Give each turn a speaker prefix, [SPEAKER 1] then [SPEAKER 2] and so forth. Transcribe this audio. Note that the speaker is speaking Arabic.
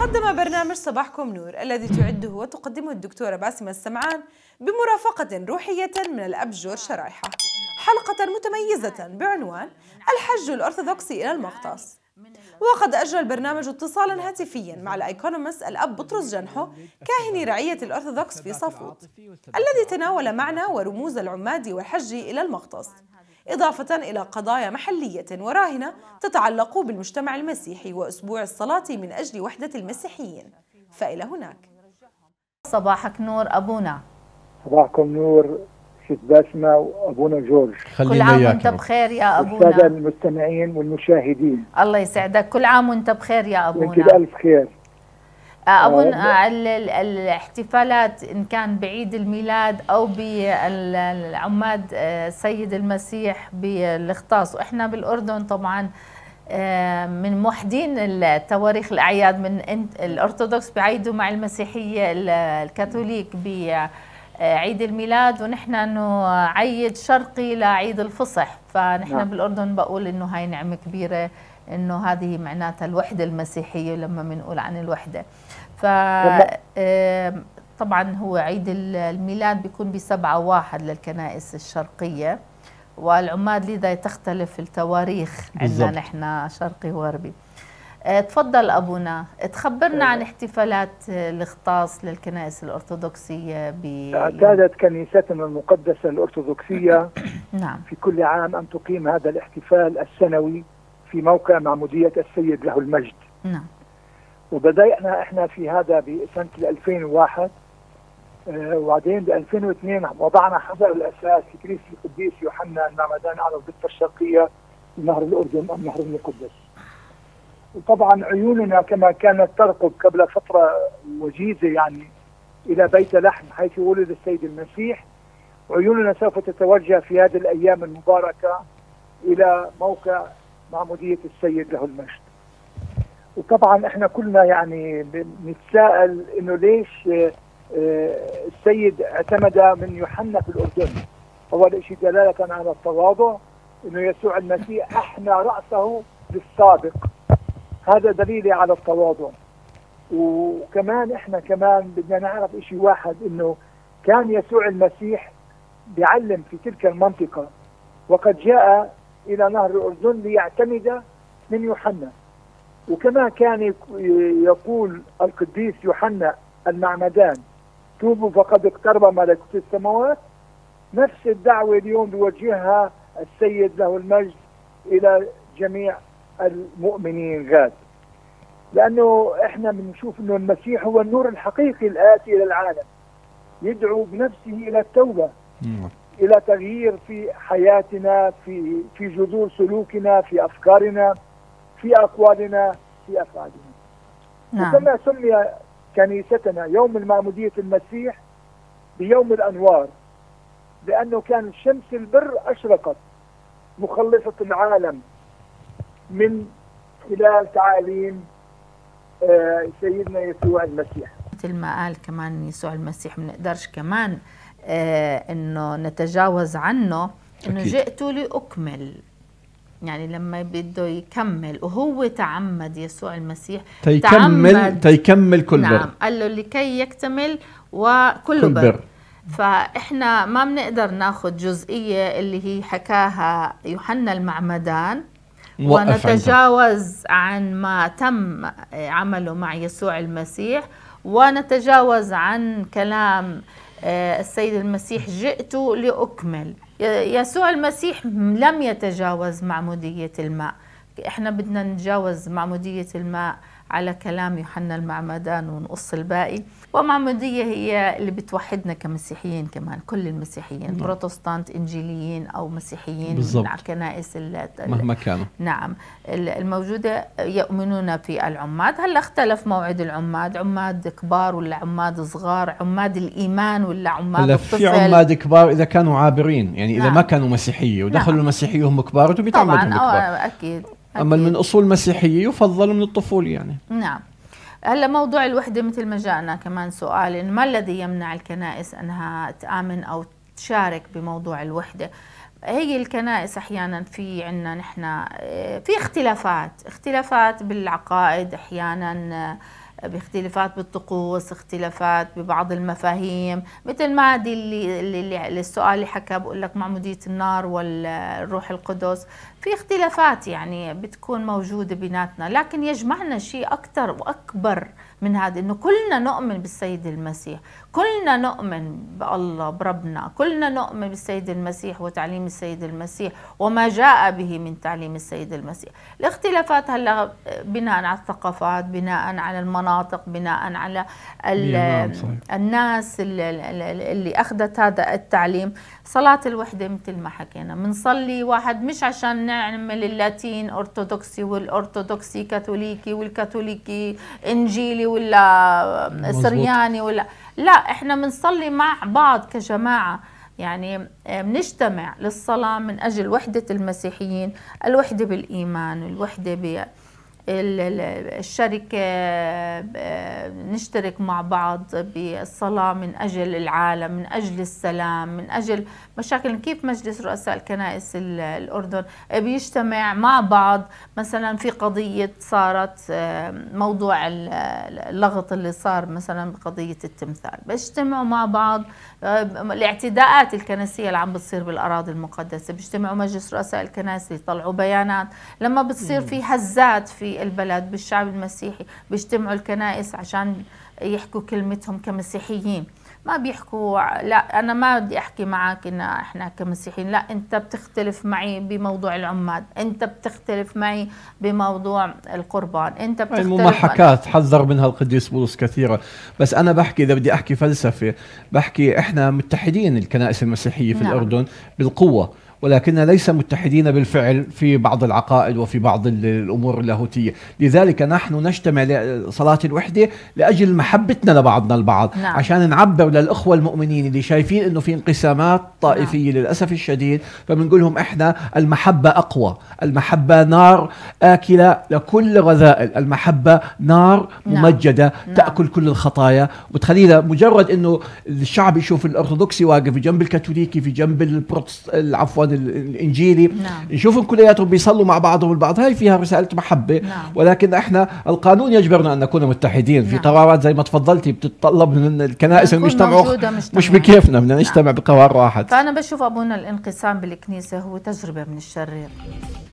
[SPEAKER 1] قدم برنامج صباحكم نور الذي تعده وتقدمه الدكتورة باسمة السمعان بمرافقة روحية من الأب جورج شرايحة. حلقة متميزة بعنوان الحج الأرثوذكسي إلى المقطس وقد أجرى البرنامج اتصالا هاتفيا مع الأيكونومست الأب بطرس جنحو كاهن رعية الأرثوذكس في صافوت الذي تناول معنى ورموز العماد والحج إلى المقطس إضافة إلى قضايا محلية وراهنة تتعلق بالمجتمع المسيحي وأسبوع الصلاة من أجل وحدة المسيحيين. فإلى هناك.
[SPEAKER 2] صباحك نور أبونا.
[SPEAKER 3] صباحكم نور ست باسمة وأبونا جورج.
[SPEAKER 2] كل عام
[SPEAKER 4] يا رب.
[SPEAKER 2] بخير يا
[SPEAKER 3] السادة
[SPEAKER 2] أبونا.
[SPEAKER 3] المستمعين والمشاهدين.
[SPEAKER 2] الله يسعدك. كل عام وأنت بخير يا أبونا.
[SPEAKER 3] بألف خير.
[SPEAKER 2] آه،
[SPEAKER 3] آه،
[SPEAKER 2] ال- الاحتفالات إن كان بعيد الميلاد أو بالعماد السيد المسيح بالإختصاص وإحنا بالأردن طبعا آه، من موحدين التواريخ الأعياد من الأرثوذكس بعيدوا مع المسيحية ال- الكاثوليك بعيد الميلاد ونحن نعيد شرقي لعيد الفصح فنحن
[SPEAKER 3] نعم.
[SPEAKER 2] بالأردن بقول إنه هاي نعمة كبيرة إنه هذه معناتها الوحدة المسيحية لما بنقول عن الوحدة ف آم، طبعا هو عيد ال- الميلاد بيكون بسبعة واحد للكنائس الشرقية والعماد لذا تختلف التواريخ عندنا. نحن شرقي وغربي آه، تفضل أبونا. تخبرنا عن احتفالات آه، الاختصاص للكنائس الأرثوذكسية ب
[SPEAKER 3] اعتادت كنيستنا المقدسة الأرثوذكسية.
[SPEAKER 2] نعم.
[SPEAKER 3] في كل عام أن تقيم هذا الاحتفال السنوي في موقع معمودية السيد له المجد.
[SPEAKER 2] نعم.
[SPEAKER 3] وبدأنا إحنا في هذا بسنة 2001 آه، وبعدين ب 2002 وضعنا حجر الأساس في كنيسة القديس يوحنا المعمدان على الضفة الشرقية لنهر الأردن أم نهر المقدس. وطبعا عيوننا كما كانت ترقب قبل فترة وجيزة يعني إلى بيت لحم حيث ولد السيد المسيح. عيوننا سوف تتوجه في هذه الأيام المباركة إلى موقع معمودية السيد له المجد. وطبعا إحنا كلنا يعني بنتساءل إنه ليش آه، السيد اعتمد من يوحنا في الأردن. أول شيء دلالة على التواضع إنه يسوع المسيح أحنى رأسه للسابق هذا دليل على التواضع. وكمان إحنا كمان بدنا نعرف شيء واحد إنه كان يسوع المسيح بيعلم في تلك المنطقة وقد جاء إلى نهر الاردن ليعتمد من يوحنا. وكما كان يقول القديس يوحنا المعمدان توبوا فقد اقترب ملكوت السماوات. نفس الدعوة اليوم بيوجهها السيد له المجد إلى جميع المؤمنين غاد. لأنه إحنا بنشوف أنه المسيح هو النور الحقيقي الآتي إلى العالم. يدعو بنفسه إلى التوبة
[SPEAKER 4] نعم.
[SPEAKER 3] إلى تغيير في حياتنا في في جذور سلوكنا في أفكارنا في أقوالنا في أفعالنا.
[SPEAKER 2] نعم.
[SPEAKER 3] وكما سمي كنيستنا يوم المعمودية المسيح بيوم الأنوار لأنه كان شمس البر أشرقت مخلصة العالم. من خلال تعاليم آه، سيدنا يسوع المسيح
[SPEAKER 2] مثل ما قال كمان يسوع المسيح ما نقدرش كمان آه إنه نتجاوز عنه
[SPEAKER 4] إنه.
[SPEAKER 2] جئت لأكمل يعني لما بده يكمل وهو تعمد يسوع المسيح
[SPEAKER 4] تيكمل
[SPEAKER 2] تعمد.
[SPEAKER 4] تيكمل كل
[SPEAKER 2] نعم
[SPEAKER 4] بر
[SPEAKER 2] قال له لكي يكتمل وكل
[SPEAKER 4] كل
[SPEAKER 2] بر
[SPEAKER 4] بر
[SPEAKER 2] فإحنا ما بنقدر ناخذ جزئية اللي هي حكاها يوحنا المعمدان. ونتجاوز عن ما تم عمله مع يسوع المسيح ونتجاوز عن كلام آه، السيد المسيح جئت لأكمل. يسوع المسيح لم يتجاوز معمودية الماء. إحنا بدنا نتجاوز معمودية الماء على كلام يوحنا المعمدان ونقص الباقي. ومعمودية هي اللي بتوحدنا كمسيحيين كمان كل المسيحيين بروتستانت إنجيليين أو مسيحيين
[SPEAKER 4] بالضبط.
[SPEAKER 2] من الكنائس ال-
[SPEAKER 4] مهما كانوا.
[SPEAKER 2] نعم. ال- الموجودة يؤمنون في العماد. هلا اختلف موعد العماد. عماد كبار ولا عماد صغار؟ عماد الإيمان ولا عماد
[SPEAKER 4] هلا في عماد كبار إذا كانوا عابرين. يعني إذا
[SPEAKER 2] نعم.
[SPEAKER 4] ما كانوا مسيحية ودخلوا
[SPEAKER 2] نعم.
[SPEAKER 4] المسيحيه وهم كبار وبيتعمدوا
[SPEAKER 2] طبعا. آه، أكيد. أما.
[SPEAKER 4] من أصول مسيحية يفضل من الطفولة يعني.
[SPEAKER 2] نعم. هلا موضوع الوحدة مثل ما جاءنا كمان سؤال ما الذي يمنع الكنائس أنها تآمن أو تشارك بموضوع الوحدة؟ هي الكنائس أحيانا في عنا نحن آه، في اختلافات اختلافات بالعقائد أحيانا باختلافات بالطقوس اختلافات ببعض المفاهيم مثل ما دي اللي, اللي, السؤال اللي حكى بقول لك معمودية النار والروح القدس في اختلافات يعني بتكون موجودة بيناتنا لكن يجمعنا شيء أكثر وأكبر من هذا إنه كلنا نؤمن بالسيد المسيح كلنا نؤمن بالله بربنا كلنا نؤمن بالسيد المسيح وتعليم السيد المسيح وما جاء به من تعليم السيد المسيح. الاختلافات هلا بناء على الثقافات بناء على المناطق بناء على
[SPEAKER 4] نعم،
[SPEAKER 2] الناس اللي, اللي أخذت هذا التعليم. صلاة الوحدة مثل ما حكينا بنصلي واحد مش عشان نعمل اللاتين أرثوذكسي والأرثوذكسي كاثوليكي والكاثوليكي إنجيلي ولا سرياني ولا لا إحنا بنصلي مع بعض كجماعة. يعني بنجتمع للصلاة من أجل وحدة المسيحيين الوحدة بالإيمان الوحدة الشركة نشترك مع بعض بالصلاة من أجل العالم من أجل السلام من أجل مشاكل. كيف مجلس رؤساء الكنائس الأردن بيجتمع مع بعض؟ مثلا في قضية صارت موضوع اللغط اللي صار مثلا بقضية التمثال. بيجتمعوا مع بعض الاعتداءات الكنسية اللي عم بتصير بالأراضي المقدسة. بيجتمعوا مجلس رؤساء الكنائس يطلعوا بيانات. لما بتصير في هزات في البلد بالشعب المسيحي بيجتمعوا الكنائس عشان يحكوا كلمتهم كمسيحيين. ما بيحكوا لا أنا ما بدي أحكي معك إن إحنا كمسيحيين. لا أنت بتختلف معي بموضوع العماد أنت بتختلف معي بموضوع القربان أنت بتختلف
[SPEAKER 4] الممحكات حذر منها القديس بولس كثيرا. بس أنا بحكي إذا بدي أحكي فلسفة بحكي إحنا متحدين الكنائس المسيحية في نعم. الأردن بالقوة. ولكننا ليس متحدين بالفعل في بعض العقائد وفي بعض الأمور اللاهوتية، لذلك نحن نجتمع لصلاه الوحدة لأجل محبتنا لبعضنا البعض، نعم. عشان نعبر للأخوة المؤمنين اللي شايفين إنه في انقسامات طائفية نعم. للأسف الشديد، فبنقول لهم إحنا المحبة أقوى، المحبة نار آكلة لكل رذائل، المحبة نار نعم. ممجدة نعم. تأكل كل الخطايا، وتخلينا مجرد إنه الشعب يشوف الارثوذكسي واقف في جنب الكاثوليكي في جنب البروتست عفوا الإنجيلي نعم. نشوفهم كلياتهم بيصلوا مع بعضهم البعض هاي فيها رسالة محبة نعم. ولكن إحنا القانون يجبرنا أن نكون متحدين نعم. في قرارات زي ما تفضلتي بتتطلب من الكنائس انه يجتمعوا مش بكيفنا بدنا نجتمع نعم. بقرار واحد
[SPEAKER 2] فأنا بشوف أبونا الانقسام بالكنيسة هو تجربة من الشرير